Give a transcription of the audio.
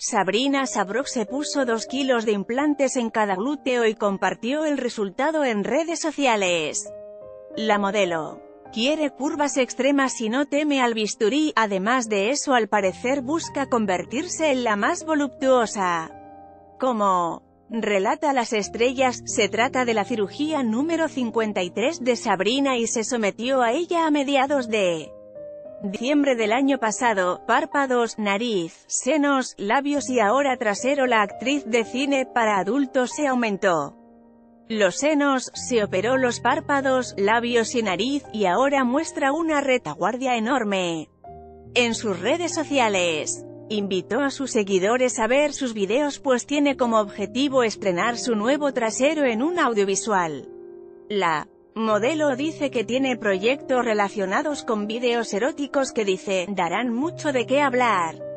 Sabrina Sabrok se puso 2 kilos de implantes en cada glúteo y compartió el resultado en redes sociales. La modelo quiere curvas extremas y no teme al bisturí, además de eso al parecer busca convertirse en la más voluptuosa. Como relata las estrellas, se trata de la cirugía número 53 de Sabrina y se sometió a ella a mediados de diciembre del año pasado, párpados, nariz, senos, labios y ahora trasero la actriz de cine para adultos se aumentó. Los senos, se operó los párpados, labios y nariz, y ahora muestra una retaguardia enorme. En sus redes sociales, invitó a sus seguidores a ver sus videos pues tiene como objetivo estrenar su nuevo trasero en un audiovisual. La modelo dice que tiene proyectos relacionados con vídeos eróticos que dice, darán mucho de qué hablar.